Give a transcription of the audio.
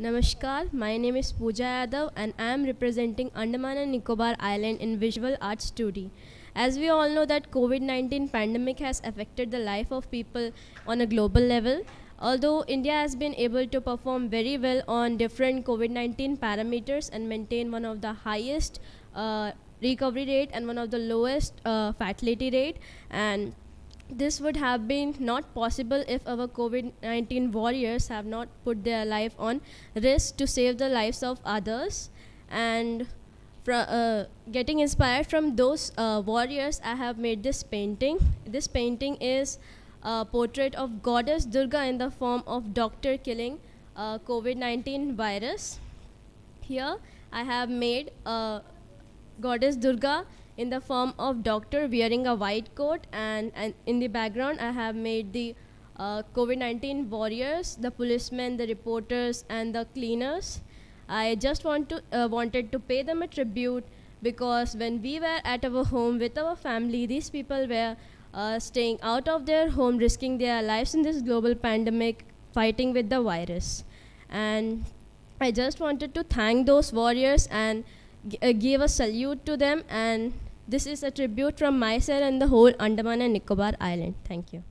Namaskar, my name is Pooja Yadav and I am representing Andaman and Nicobar Island in Visual Arts Studio. As we all know that COVID-19 pandemic has affected the life of people on a global level, although India has been able to perform very well on different COVID-19 parameters and maintain one of the highest uh, recovery rate and one of the lowest uh, fatality rate and this would have been not possible if our COVID-19 warriors have not put their life on risk to save the lives of others. And uh, getting inspired from those uh, warriors, I have made this painting. This painting is a portrait of goddess Durga in the form of doctor killing uh, COVID-19 virus. Here, I have made a goddess Durga in the form of doctor wearing a white coat and, and in the background I have made the uh, COVID-19 warriors, the policemen, the reporters and the cleaners. I just want to uh, wanted to pay them a tribute because when we were at our home with our family, these people were uh, staying out of their home, risking their lives in this global pandemic, fighting with the virus. And I just wanted to thank those warriors and uh, give a salute to them and this is a tribute from my side and the whole Andaman and Nicobar Island. Thank you.